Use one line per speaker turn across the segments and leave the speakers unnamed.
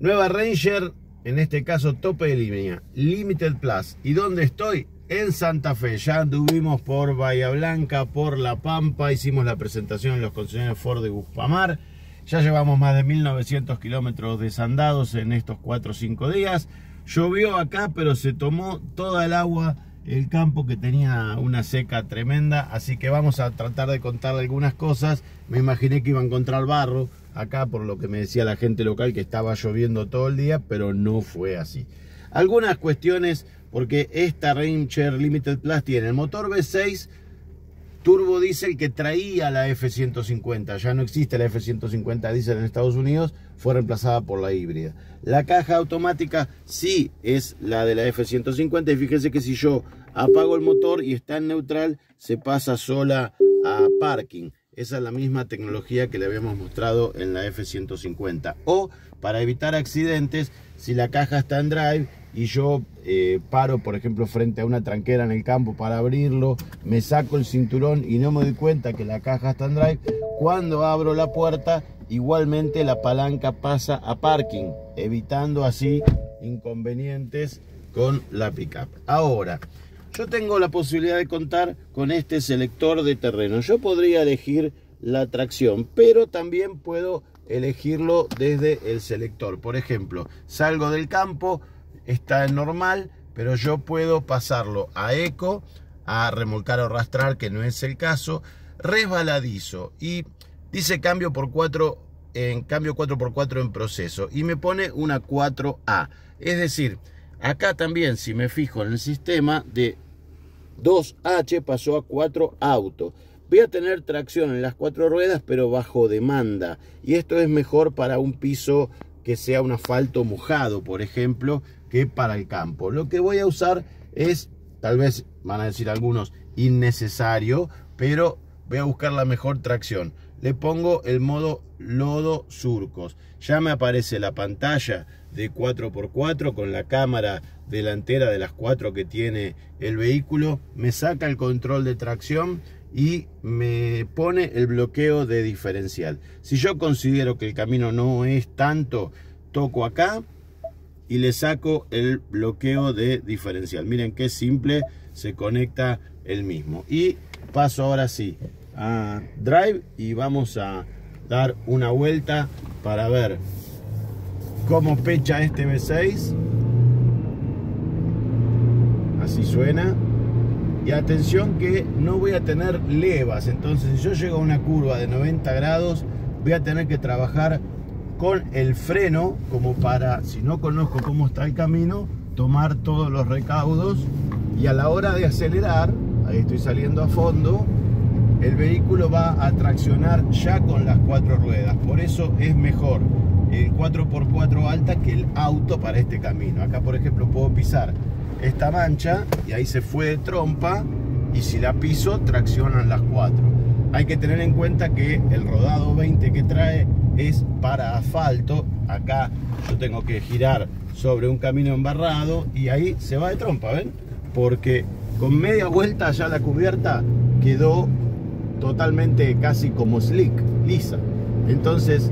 Nueva Ranger, en este caso tope de línea, Limited Plus. ¿Y dónde estoy? En Santa Fe. Ya anduvimos por Bahía Blanca, por La Pampa, hicimos la presentación en los concesionarios Ford de Guspamar. Ya llevamos más de 1900 kilómetros desandados en estos 4 o 5 días. Llovió acá, pero se tomó toda el agua el campo que tenía una seca tremenda, así que vamos a tratar de contar algunas cosas. Me imaginé que iba a encontrar barro acá por lo que me decía la gente local que estaba lloviendo todo el día, pero no fue así. Algunas cuestiones porque esta Ranger Limited Plus tiene el motor V6 turbo diésel que traía la F-150. Ya no existe la F-150 diésel en Estados Unidos, fue reemplazada por la híbrida. La caja automática sí es la de la F-150 y fíjense que si yo apago el motor y está en neutral, se pasa sola a parking. Esa es la misma tecnología que le habíamos mostrado en la F-150. O para evitar accidentes, si la caja está en drive y yo eh, paro, por ejemplo, frente a una tranquera en el campo para abrirlo, me saco el cinturón y no me doy cuenta que la caja está en drive, cuando abro la puerta, igualmente la palanca pasa a parking, evitando así inconvenientes con la pickup. Ahora, yo tengo la posibilidad de contar con este selector de terreno. Yo podría elegir la tracción, pero también puedo elegirlo desde el selector. Por ejemplo, salgo del campo, está en normal, pero yo puedo pasarlo a eco, a remolcar o arrastrar, que no es el caso, resbaladizo y dice cambio por 4 en cambio 4x4 en proceso y me pone una 4A. Es decir, acá también si me fijo en el sistema de 2H pasó a 4 auto. Voy a tener tracción en las cuatro ruedas, pero bajo demanda. Y esto es mejor para un piso que sea un asfalto mojado, por ejemplo, que para el campo. Lo que voy a usar es, tal vez van a decir algunos, innecesario, pero voy a buscar la mejor tracción. Le pongo el modo lodo surcos. Ya me aparece la pantalla de 4x4 con la cámara delantera de las cuatro que tiene el vehículo. Me saca el control de tracción y me pone el bloqueo de diferencial. Si yo considero que el camino no es tanto, toco acá y le saco el bloqueo de diferencial. Miren qué simple se conecta el mismo. Y paso ahora sí a drive y vamos a dar una vuelta para ver cómo pecha este V6. Así suena. Y atención que no voy a tener levas. Entonces si yo llego a una curva de 90 grados, voy a tener que trabajar con el freno como para, si no conozco cómo está el camino, tomar todos los recaudos y a la hora de acelerar, ahí estoy saliendo a fondo, el vehículo va a traccionar ya con las cuatro ruedas. Por eso es mejor el 4x4 alta que el auto para este camino. Acá por ejemplo puedo pisar esta mancha y ahí se fue de trompa y si la piso traccionan las cuatro. Hay que tener en cuenta que el rodado 20 que trae es para asfalto. Acá yo tengo que girar sobre un camino embarrado y ahí se va de trompa, ¿ven? Porque con media vuelta ya la cubierta quedó totalmente casi como slick, lisa. Entonces,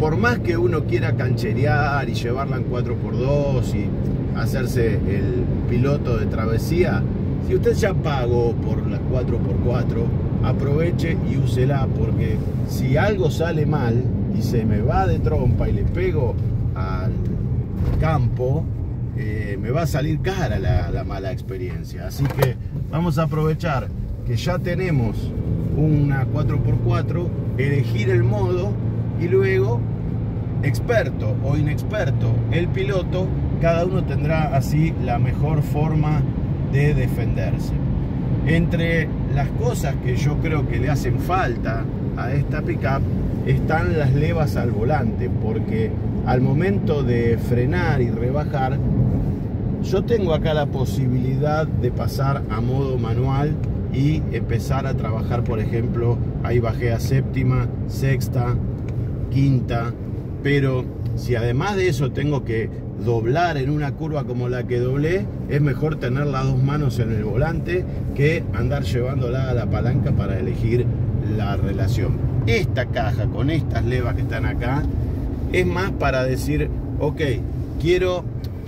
por más que uno quiera cancherear y llevarla en 4x2 y hacerse el piloto de travesía, si usted ya pagó por la 4x4, aproveche y úsela porque si algo sale mal, y se me va de trompa y le pego al campo, eh, me va a salir cara la, mala experiencia. Así que vamos a aprovechar que ya tenemos una 4x4, elegir el modo y luego experto o inexperto el piloto, cada uno tendrá así la mejor forma de defenderse. Entre las cosas que yo creo que le hacen falta a esta pickup están las levas al volante, porque al momento de frenar y rebajar, yo tengo acá la posibilidad de pasar a modo manual y empezar a trabajar, por ejemplo, ahí bajé a séptima, sexta, quinta, pero si además de eso tengo que doblar en una curva como la que doblé, es mejor tener las dos manos en el volante que andar llevándola a la palanca para elegir la relación esta caja con estas levas que están acá es más para decir ok, quiero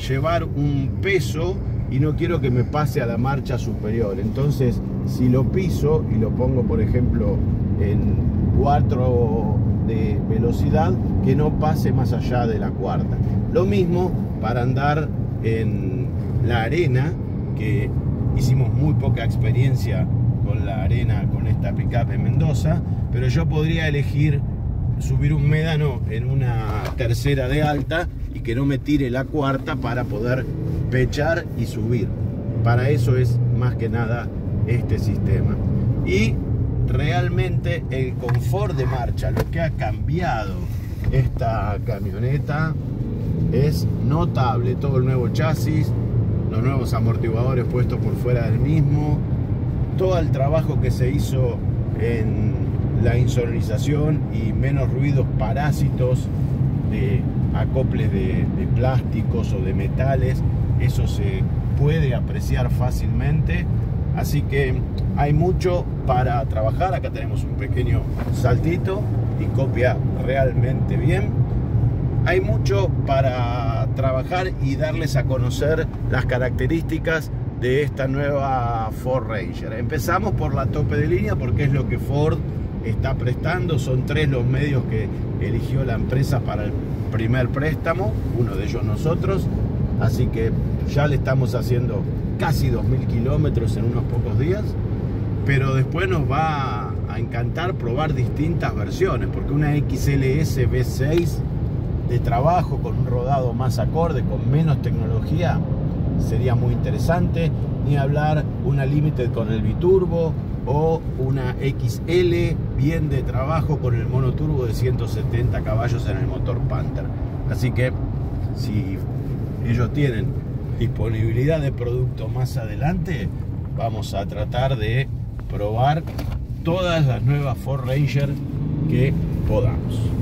llevar un peso y no quiero que me pase a la marcha superior. Entonces, si lo piso y lo pongo, por ejemplo, en 4 de velocidad, que no pase más allá de la cuarta. Lo mismo para andar en la arena, que hicimos muy poca experiencia con la arena con esta pickup en Mendoza, pero yo podría elegir subir un médano en una tercera de alta y que no me tire la cuarta para poder pechar y subir. Para eso es más que nada este sistema. Y realmente el confort de marcha, lo que ha cambiado esta camioneta es notable. Todo el nuevo chasis, los nuevos amortiguadores puestos por fuera del mismo, todo el trabajo que se hizo en la insonorización y menos ruidos parásitos de acoples de, de plásticos o de metales, eso se puede apreciar fácilmente. Así que hay mucho para trabajar. Acá tenemos un pequeño saltito y copia realmente bien. Hay mucho para trabajar y darles a conocer las características de esta nueva Ford Ranger. Empezamos por la tope de línea porque es lo que Ford está prestando. Son tres los medios que eligió la empresa para el primer préstamo, uno de ellos nosotros. Así que ya le estamos haciendo casi 2.000 kilómetros en unos pocos días. Pero después nos va a encantar probar distintas versiones, porque una XLS V6 de trabajo con un rodado más acorde, con menos tecnología, sería muy interesante. Ni hablar una Limited con el biturbo o una XL bien de trabajo con el monoturbo de 170 caballos en el motor Panther. Así que si ellos tienen disponibilidad de producto más adelante, vamos a tratar de probar todas las nuevas Ford Ranger que podamos.